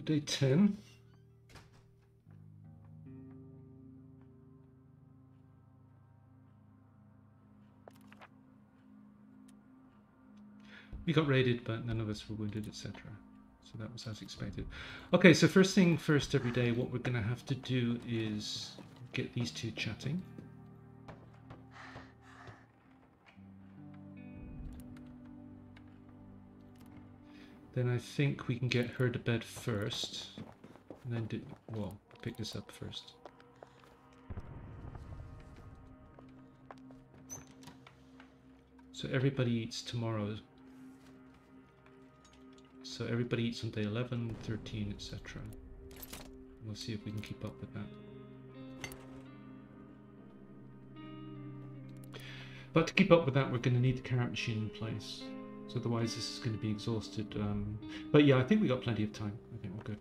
Day 10. We got raided, but none of us were wounded, etc. So that was as expected. Okay, so first thing first every day, what we're going to have to do is get these two chatting. Then I think we can get her to bed first. And then do, well, pick this up first. So everybody eats tomorrow. So everybody eats on day 11, 13, etc. We'll see if we can keep up with that. But to keep up with that, we're going to need the carrot machine in place. So otherwise this is going to be exhausted. Um, but yeah, I think we got plenty of time. I think we're good.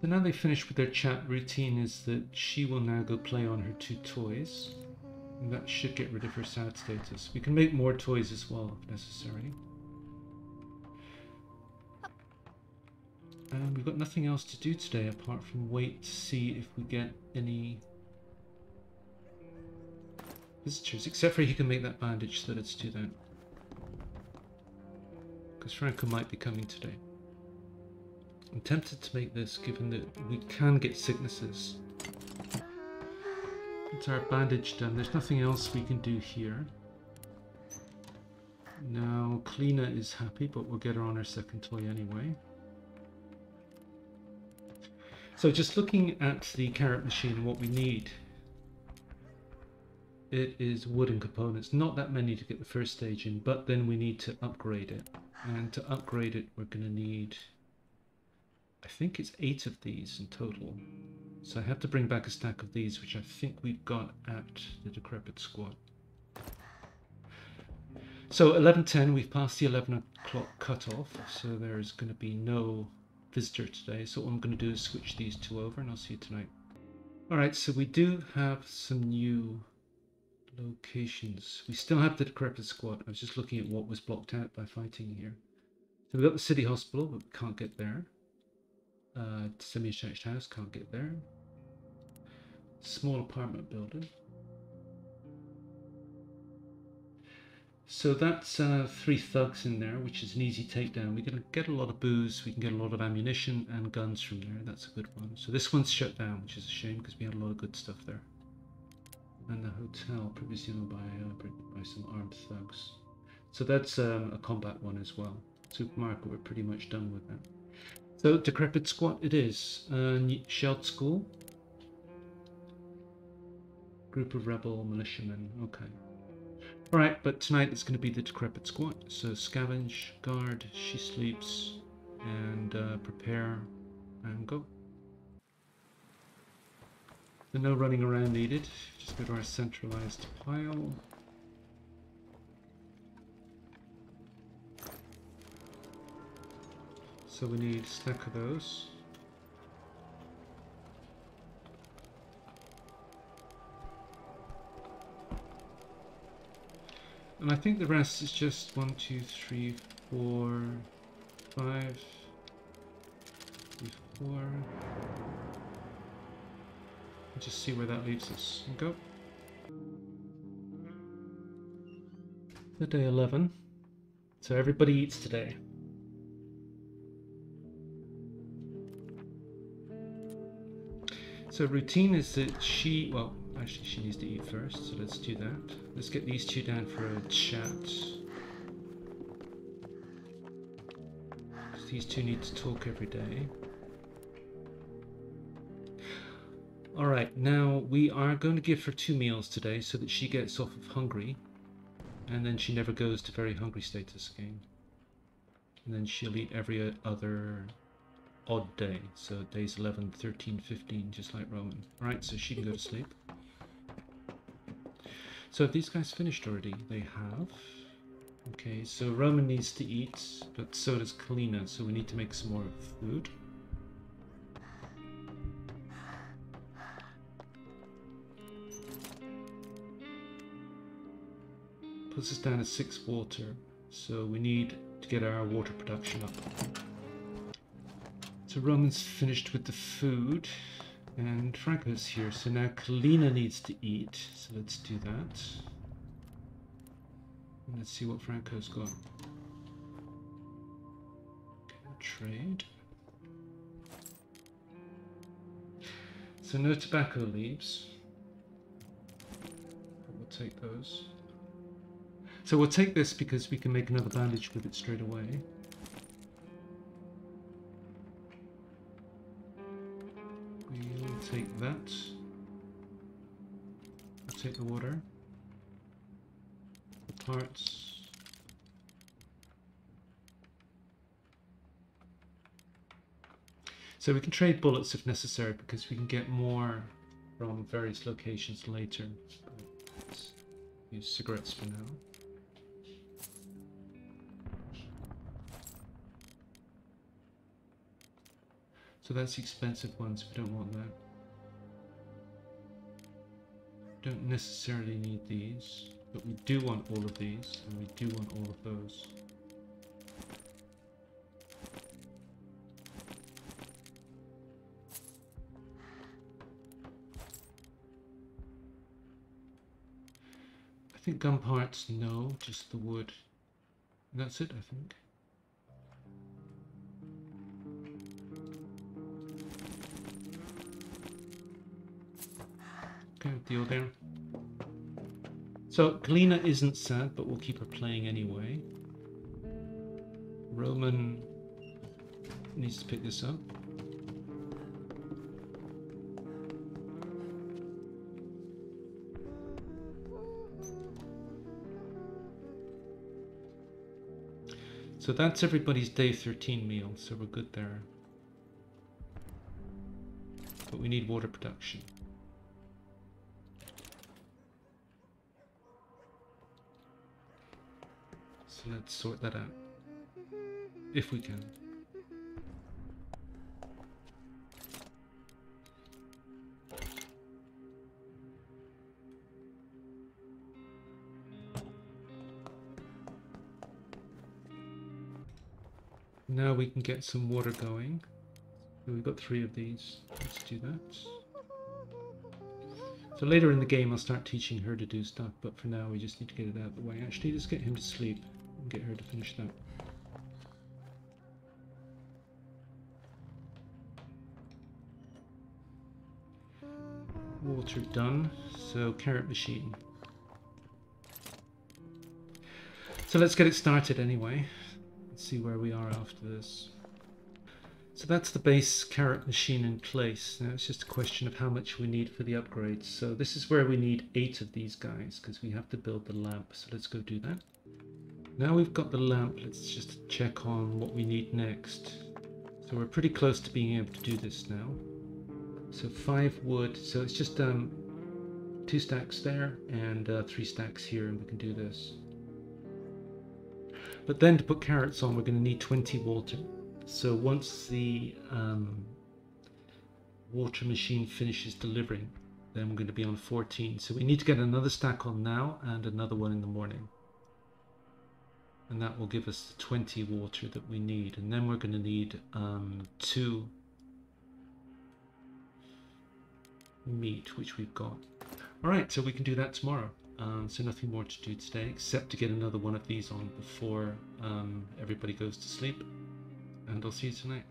So now they finished with their chat routine is that she will now go play on her two toys. And that should get rid of her sad status. We can make more toys as well if necessary. And we've got nothing else to do today apart from wait to see if we get any visitors. Except for he can make that bandage, so let's do that. Because Franko might be coming today. I'm tempted to make this given that we can get sicknesses. It's our bandage done. There's nothing else we can do here. Now, Kalina is happy, but we'll get her on her second toy anyway. So just looking at the carrot machine, what we need, it is wooden components. Not that many to get the first stage in, but then we need to upgrade it. And to upgrade it, we're going to need, I think it's eight of these in total. So I have to bring back a stack of these, which I think we've got at the Decrepit Squat. So 11.10, we've passed the 11 o'clock cutoff, so there's going to be no visitor today. So what I'm going to do is switch these two over and I'll see you tonight. Alright, so we do have some new Locations. We still have the decrepit squat. I was just looking at what was blocked out by fighting here. So we've got the city hospital, but we can't get there. Uh, Semi-attached house, can't get there. Small apartment building. So that's uh, three thugs in there, which is an easy takedown. We're going to get a lot of booze, we can get a lot of ammunition and guns from there. That's a good one. So this one's shut down, which is a shame because we had a lot of good stuff there and the hotel previously by, uh, by some armed thugs. So that's um, a combat one as well. Supermarket, we're pretty much done with that. So Decrepit Squat it is. Uh, Shelled School. Group of rebel militiamen, okay. Alright, but tonight it's going to be the Decrepit Squat. So scavenge, guard, she sleeps, and uh, prepare, and go. So no running around needed. Just go to our centralized pile. So we need a stack of those. And I think the rest is just one, two, three, four, five, three, four just see where that leaves us. Go. The day 11. So everybody eats today. So routine is that she, well, actually she needs to eat first, so let's do that. Let's get these two down for a chat. These two need to talk every day. Alright, now we are going to give her two meals today so that she gets off of hungry. And then she never goes to very hungry status again. And then she'll eat every other odd day. So days 11, 13, 15, just like Roman. Alright, so she can go to sleep. So have these guys finished already? They have. Okay, so Roman needs to eat, but so does Kalina, so we need to make some more food. Puts us down at 6 water, so we need to get our water production up. So Roman's finished with the food. And Franko's here. So now Kalina needs to eat. So let's do that. And let's see what Franco's got. Okay, trade. So no tobacco leaves. We'll take those. So we'll take this because we can make another bandage with it straight away. We'll take that. I'll take the water. The parts. So we can trade bullets if necessary because we can get more from various locations later. Use cigarettes for now. So that's expensive ones, we don't want that. Don't necessarily need these, but we do want all of these, and we do want all of those. I think gun parts, no, just the wood. That's it, I think. Deal there. So, Kalina isn't sad, but we'll keep her playing anyway. Roman needs to pick this up. So that's everybody's day 13 meal, so we're good there. But we need water production. So let's sort that out. If we can. Now we can get some water going. We've got three of these. Let's do that. So later in the game I'll start teaching her to do stuff, but for now we just need to get it out of the way. Actually, let's get him to sleep get her to finish that. Water done. So carrot machine. So let's get it started anyway. Let's see where we are after this. So that's the base carrot machine in place. Now it's just a question of how much we need for the upgrades. So this is where we need eight of these guys because we have to build the lamp. So let's go do that. Now we've got the lamp, let's just check on what we need next. So we're pretty close to being able to do this now. So five wood, so it's just um, two stacks there and uh, three stacks here and we can do this. But then to put carrots on we're going to need 20 water. So once the um, water machine finishes delivering then we're going to be on 14. So we need to get another stack on now and another one in the morning and that will give us the 20 water that we need. And then we're going to need um, two meat which we've got. Alright so we can do that tomorrow. Um, so nothing more to do today except to get another one of these on before um, everybody goes to sleep. And I'll see you tonight.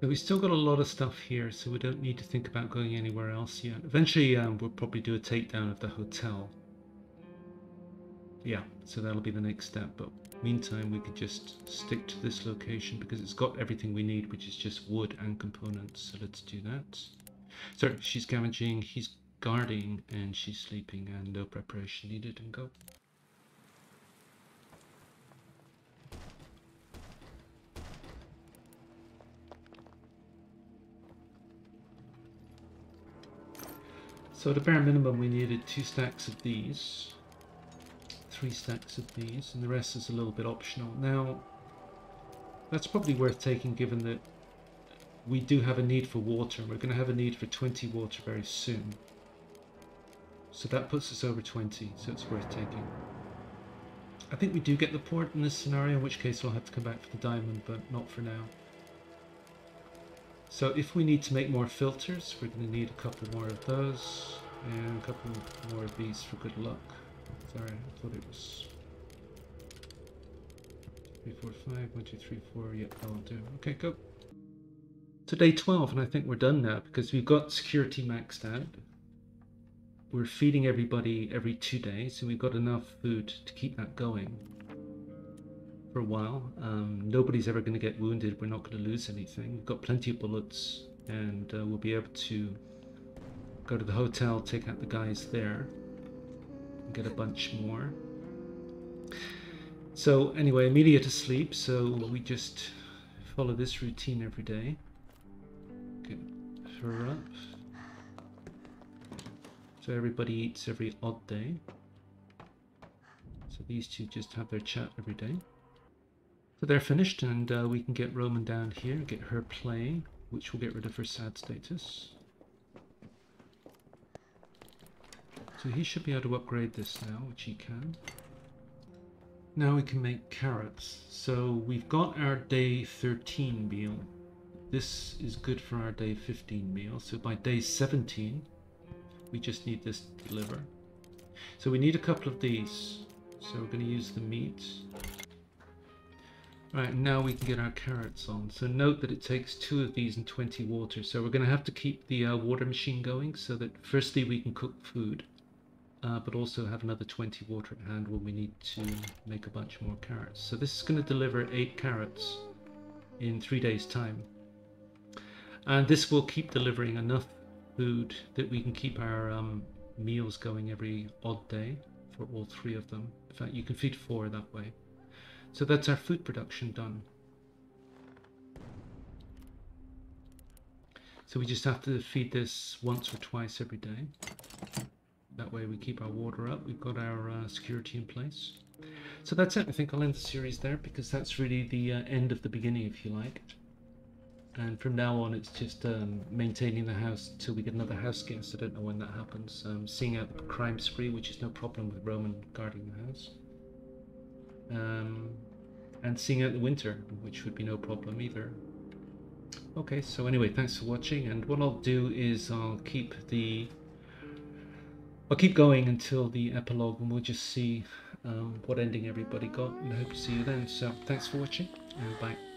But we still got a lot of stuff here so we don't need to think about going anywhere else yet. Eventually um, we'll probably do a takedown of the hotel. Yeah so that'll be the next step but Meantime, we could just stick to this location because it's got everything we need, which is just wood and components. So let's do that. So she's scavenging, he's guarding, and she's sleeping, and no preparation needed, and go. So at the bare minimum we needed two stacks of these three stacks of these and the rest is a little bit optional. Now, that's probably worth taking given that we do have a need for water. And we're going to have a need for 20 water very soon. So that puts us over 20, so it's worth taking. I think we do get the port in this scenario, in which case we'll have to come back for the diamond, but not for now. So if we need to make more filters, we're going to need a couple more of those and a couple more of these for good luck. Sorry, I thought it was three, four, five, one, two, three, four. Yep, that'll do. Okay, go. To day 12, and I think we're done now because we've got security maxed out. We're feeding everybody every two days, and we've got enough food to keep that going for a while. Um, nobody's ever going to get wounded. We're not going to lose anything. We've got plenty of bullets, and uh, we'll be able to go to the hotel, take out the guys there, get a bunch more. So anyway, Emilia to sleep. So we just follow this routine every day. Get her up. So everybody eats every odd day. So these two just have their chat every day. So they're finished and uh, we can get Roman down here, get her playing, which will get rid of her sad status. So he should be able to upgrade this now, which he can. Now we can make carrots. So we've got our day 13 meal. This is good for our day 15 meal. So by day 17, we just need this to deliver. So we need a couple of these. So we're going to use the meat. Right, now we can get our carrots on. So note that it takes two of these and 20 water. So we're going to have to keep the uh, water machine going so that firstly we can cook food, uh, but also have another 20 water at hand when we need to make a bunch more carrots. So this is going to deliver eight carrots in three days time. And this will keep delivering enough food that we can keep our um, meals going every odd day for all three of them. In fact, you can feed four that way. So that's our food production done. So we just have to feed this once or twice every day. That way we keep our water up. We've got our uh, security in place. So that's it. I think I'll end the series there because that's really the uh, end of the beginning, if you like. And from now on, it's just um, maintaining the house until we get another house guest. I don't know when that happens. Um, seeing out the crime spree, which is no problem with Roman guarding the house um, and seeing out the winter, which would be no problem either. Okay, so anyway, thanks for watching, and what I'll do is I'll keep the I'll keep going until the epilogue, and we'll just see um, what ending everybody got, and I hope to see you then. So thanks for watching, and bye.